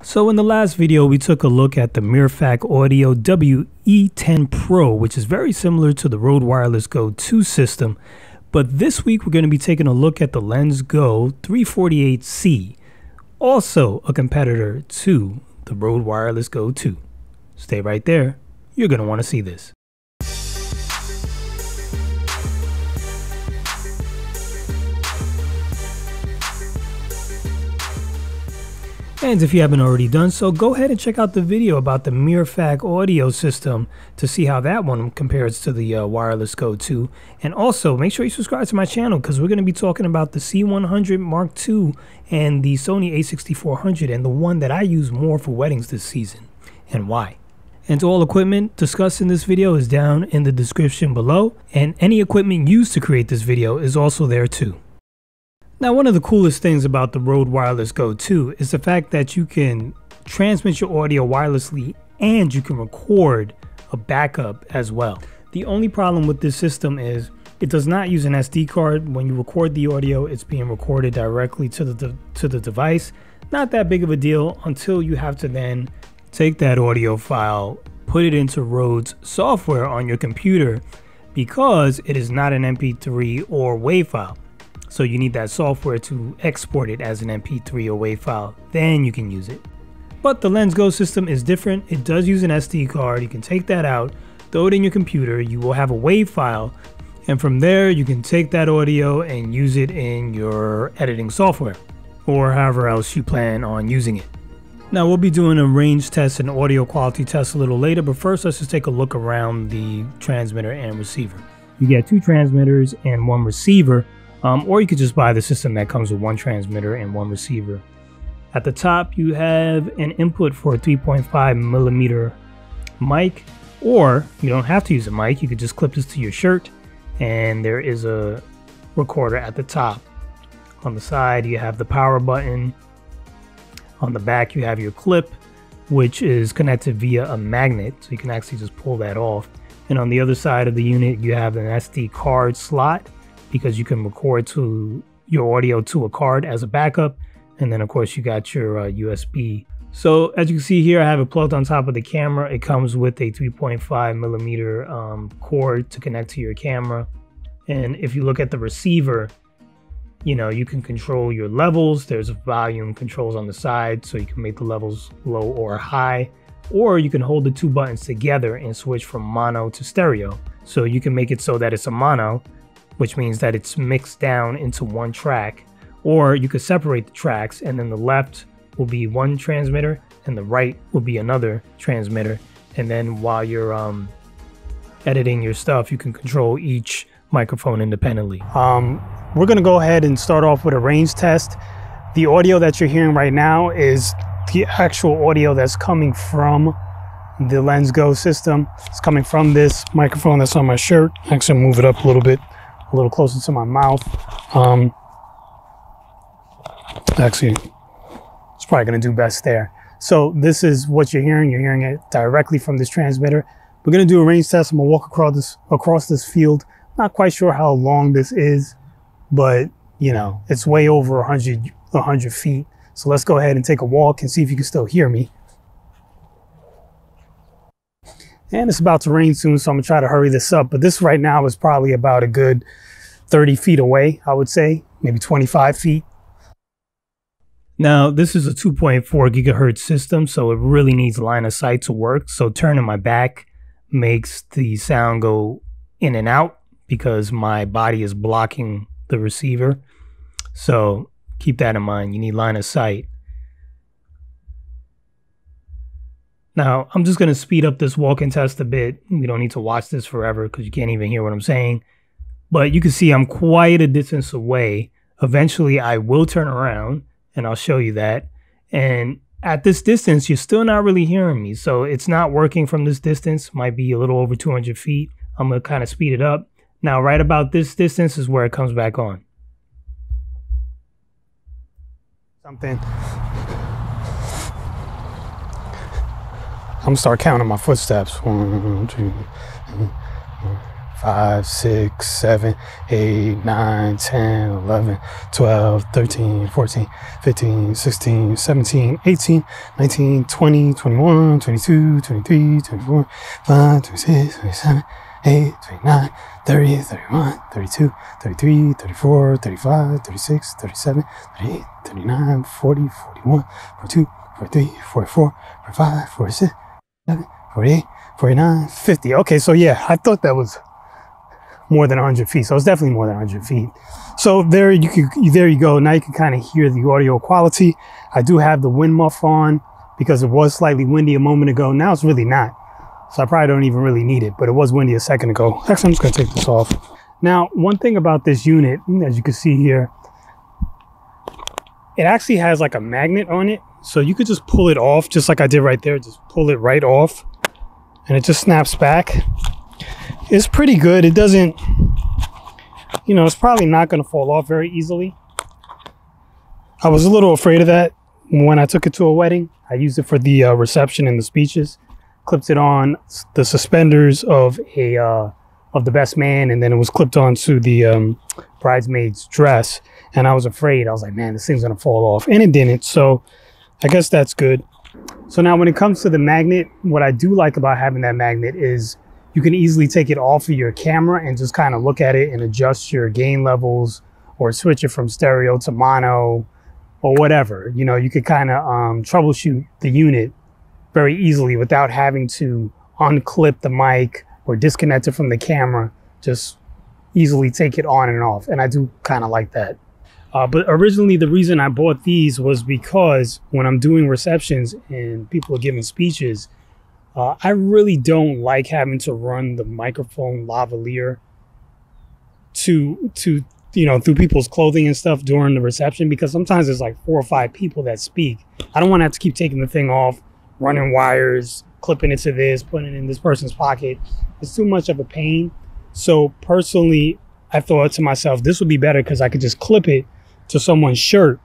So in the last video, we took a look at the Mirfak Audio WE10 Pro, which is very similar to the Rode Wireless Go 2 system. But this week, we're going to be taking a look at the Lensgo 348C, also a competitor to the Rode Wireless Go 2. Stay right there. You're going to want to see this. And if you haven't already done so, go ahead and check out the video about the Mirfak audio system to see how that one compares to the uh, Wireless Go 2. And also, make sure you subscribe to my channel because we're going to be talking about the C100 Mark II and the Sony a6400 and the one that I use more for weddings this season and why. And all equipment discussed in this video is down in the description below and any equipment used to create this video is also there too. Now, one of the coolest things about the Rode Wireless Go 2 is the fact that you can transmit your audio wirelessly and you can record a backup as well. The only problem with this system is it does not use an SD card. When you record the audio, it's being recorded directly to the to the device. Not that big of a deal until you have to then take that audio file, put it into Rode's software on your computer because it is not an MP3 or WAV file. So you need that software to export it as an MP3 or WAV file, then you can use it. But the Lensgo system is different. It does use an SD card. You can take that out, throw it in your computer. You will have a WAV file. And from there, you can take that audio and use it in your editing software or however else you plan on using it. Now we'll be doing a range test and audio quality test a little later, but first let's just take a look around the transmitter and receiver. You get two transmitters and one receiver um, or you could just buy the system that comes with one transmitter and one receiver. At the top, you have an input for a 3.5 millimeter mic, or you don't have to use a mic. You could just clip this to your shirt, and there is a recorder at the top. On the side, you have the power button. On the back, you have your clip, which is connected via a magnet, so you can actually just pull that off. And on the other side of the unit, you have an SD card slot because you can record to your audio to a card as a backup. And then of course you got your uh, USB. So as you can see here, I have it plugged on top of the camera. It comes with a 3.5 millimeter um, cord to connect to your camera. And if you look at the receiver, you know, you can control your levels. There's volume controls on the side, so you can make the levels low or high. Or you can hold the two buttons together and switch from mono to stereo. So you can make it so that it's a mono, which means that it's mixed down into one track. Or you could separate the tracks and then the left will be one transmitter and the right will be another transmitter. And then while you're um, editing your stuff, you can control each microphone independently. Um, we're gonna go ahead and start off with a range test. The audio that you're hearing right now is the actual audio that's coming from the Lensgo system. It's coming from this microphone that's on my shirt. Actually, move it up a little bit a little closer to my mouth. Um, actually, it's probably to do best there. So this is what you're hearing. You're hearing it directly from this transmitter. We're to do a range test. I'm to walk across this, across this field. Not quite sure how long this is, but you know, it's way over 100, 100 feet. So let's go ahead and take a walk and see if you can still hear me. And it's about to rain soon, so I'm gonna try to hurry this up. But this right now is probably about a good 30 feet away, I would say, maybe 25 feet. Now, this is a 2.4 gigahertz system, so it really needs line of sight to work. So turning my back makes the sound go in and out because my body is blocking the receiver. So keep that in mind. You need line of sight. Now, I'm just going to speed up this walk-in test a bit. We don't need to watch this forever because you can't even hear what I'm saying. But you can see I'm quite a distance away. Eventually, I will turn around and I'll show you that. And at this distance, you're still not really hearing me. So it's not working from this distance. Might be a little over 200 feet. I'm going to kind of speed it up. Now, right about this distance is where it comes back on. Something I'm gonna start counting my footsteps. One, two, 5, 6, 7, 8, 9, 10, 11, 12, 13, 14, 15, 16, 17, 18, 19, 20, 21, 22, 23, 24, 25, 26, 27, 8, 29, 30, 31, 32, 33, 34, 35, 36, 37, 38, 39, 40, 41, 42, 43, 44, 45, 46, 48, 49, 50. Okay, so yeah, I thought that was more than 100 feet. So it's definitely more than 100 feet. So there you can, there you go. Now you can kind of hear the audio quality. I do have the wind muff on because it was slightly windy a moment ago. Now it's really not. So I probably don't even really need it, but it was windy a second ago. Actually, I'm just gonna take this off. Now, one thing about this unit, as you can see here, it actually has like a magnet on it. So you could just pull it off just like I did right there. Just pull it right off and it just snaps back. It's pretty good. It doesn't, you know, it's probably not going to fall off very easily. I was a little afraid of that when I took it to a wedding. I used it for the uh, reception and the speeches. Clipped it on the suspenders of a uh, of the best man, and then it was clipped onto the um, bridesmaid's dress. And I was afraid. I was like, man, this thing's gonna fall off, and it didn't. So I guess that's good. So now when it comes to the magnet, what I do like about having that magnet is you can easily take it off of your camera and just kind of look at it and adjust your gain levels or switch it from stereo to mono or whatever. You know, you could kind of um, troubleshoot the unit very easily without having to unclip the mic or disconnect it from the camera. Just easily take it on and off. And I do kind of like that. Uh, but originally, the reason I bought these was because when I'm doing receptions and people are giving speeches, uh, I really don't like having to run the microphone lavalier to to you know through people's clothing and stuff during the reception because sometimes there's like four or five people that speak. I don't want to have to keep taking the thing off, running wires, clipping it to this, putting it in this person's pocket. It's too much of a pain. So personally, I thought to myself, this would be better because I could just clip it to someone's shirt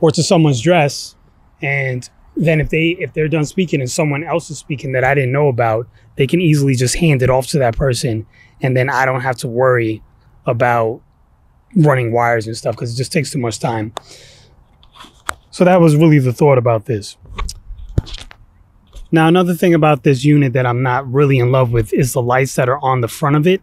or to someone's dress and then if they if they're done speaking and someone else is speaking that I didn't know about, they can easily just hand it off to that person and then I don't have to worry about running wires and stuff because it just takes too much time. So that was really the thought about this. Now, another thing about this unit that I'm not really in love with is the lights that are on the front of it.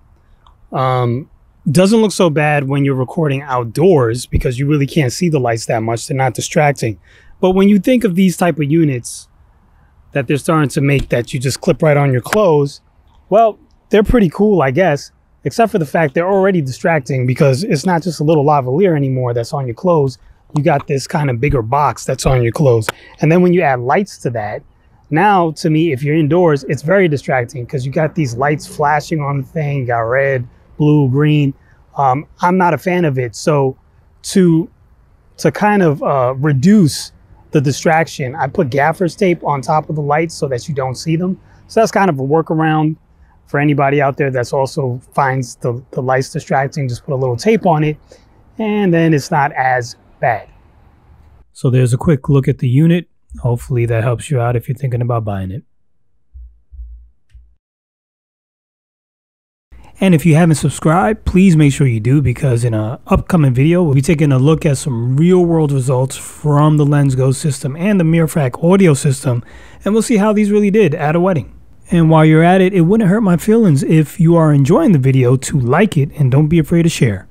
Um, doesn't look so bad when you're recording outdoors because you really can't see the lights that much. They're not distracting. But when you think of these type of units that they're starting to make that you just clip right on your clothes, well, they're pretty cool, I guess, except for the fact they're already distracting because it's not just a little lavalier anymore that's on your clothes. You got this kind of bigger box that's on your clothes. And then when you add lights to that, now to me, if you're indoors, it's very distracting because you got these lights flashing on the thing, got red, blue, green. Um, I'm not a fan of it. So to to kind of uh, reduce the distraction, I put gaffer's tape on top of the lights so that you don't see them. So that's kind of a workaround for anybody out there that's also finds the, the lights distracting. Just put a little tape on it and then it's not as bad. So there's a quick look at the unit. Hopefully that helps you out if you're thinking about buying it. And if you haven't subscribed, please make sure you do because in an upcoming video, we'll be taking a look at some real world results from the LensGo system and the Mirfak audio system. And we'll see how these really did at a wedding. And while you're at it, it wouldn't hurt my feelings if you are enjoying the video to like it and don't be afraid to share.